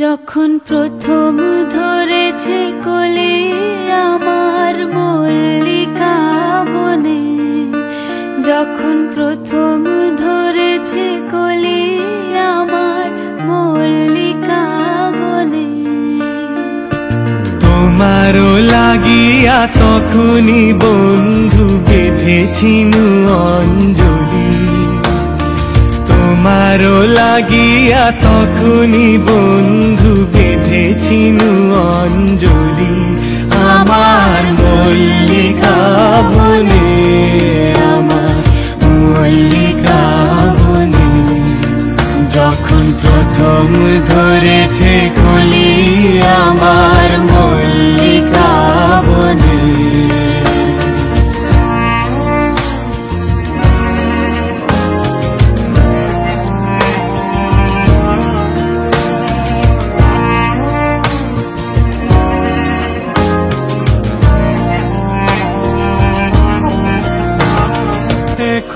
যখন প্রথম ধরেছে কলে আমার মল্লিকা বনে, যখন প্রথম ধরেছে কলে আমার মল্লিকা বনে। তোমারও লাগিয়া তখনই বন্ধু বেঁধেছিনু অঞ্জলি। তোমারও লাগিয়া তখনই বন্ধু বেঁধেছিনু অঞ্জলি আমার মল্লিকা বনে, আমার মল্লিকা বনে। যখন প্রথম ধরেছে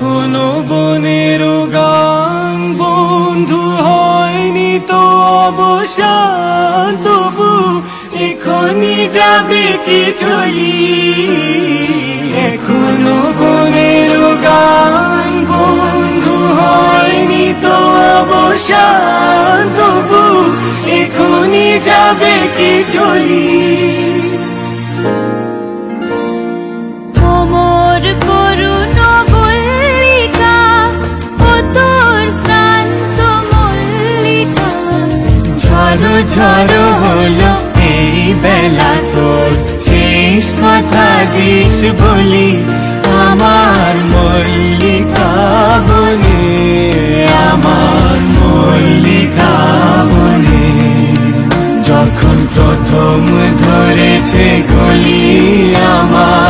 এখনও বনের গান বন্ধু হয়নি তো অবসান, তবু এখনই যাবে কি চলি এখনও বনের গান বন্ধু হয়নি তো অবসান, তবু এখনই যাবে কি চলি ঝড়ো ঝড়ো হলো, এই বেলা তোর শেষ কথা দিস বলি, আমার মল্লিকা বনে, আমার মল্লিকা বনে। যখন প্রথম ধরেছে গলি আমার